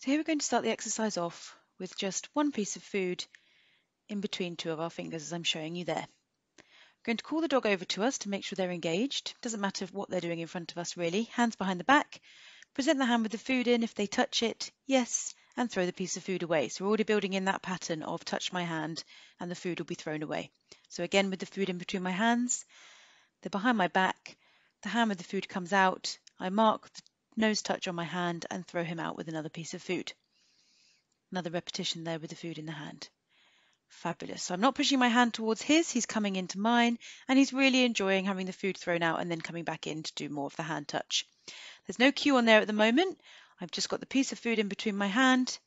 So here we're going to start the exercise off with just one piece of food in between two of our fingers as I'm showing you there. I'm going to call the dog over to us to make sure they're engaged. Doesn't matter what they're doing in front of us really. Hands behind the back. Present the hand with the food in. If they touch it, yes, and throw the piece of food away. So we're already building in that pattern of touch my hand and the food will be thrown away. So again with the food in between my hands, they're behind my back, the hand with the food comes out, I mark the nose touch on my hand and throw him out with another piece of food. Another repetition there with the food in the hand. Fabulous. So I'm not pushing my hand towards his, he's coming into mine and he's really enjoying having the food thrown out and then coming back in to do more of the hand touch. There's no cue on there at the moment. I've just got the piece of food in between my hand.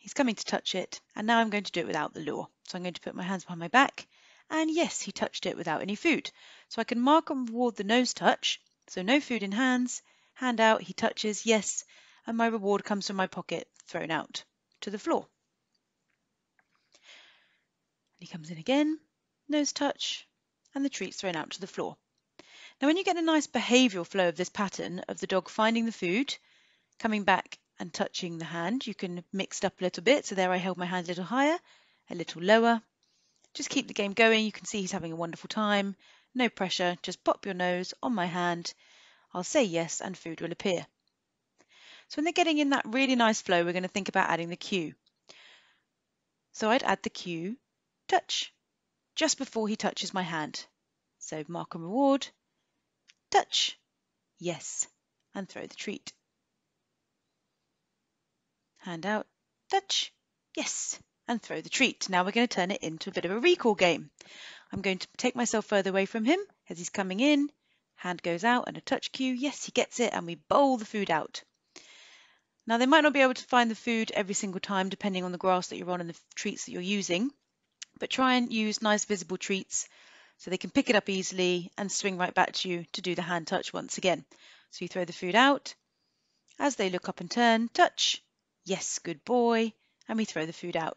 He's coming to touch it, and now I'm going to do it without the lure. So I'm going to put my hands behind my back, and yes, he touched it without any food. So I can mark and reward the nose touch. So no food in hands, hand out, he touches, yes, and my reward comes from my pocket, thrown out to the floor. he comes in again, nose touch, and the treat's thrown out to the floor. Now, when you get a nice behavioural flow of this pattern of the dog finding the food, coming back and touching the hand, you can mix it up a little bit. So there I held my hand a little higher, a little lower. Just keep the game going. You can see he's having a wonderful time. No pressure, just pop your nose on my hand. I'll say yes and food will appear. So when they're getting in that really nice flow, we're going to think about adding the cue. So I'd add the cue, touch, just before he touches my hand. So mark and reward, touch, yes, and throw the treat. Hand out, touch, yes, and throw the treat. Now we're going to turn it into a bit of a recall game. I'm going to take myself further away from him as he's coming in. Hand goes out and a touch cue. Yes, he gets it, and we bowl the food out. Now, they might not be able to find the food every single time, depending on the grass that you're on and the treats that you're using, but try and use nice visible treats so they can pick it up easily and swing right back to you to do the hand touch once again. So you throw the food out. As they look up and turn, touch. Yes, good boy. And we throw the food out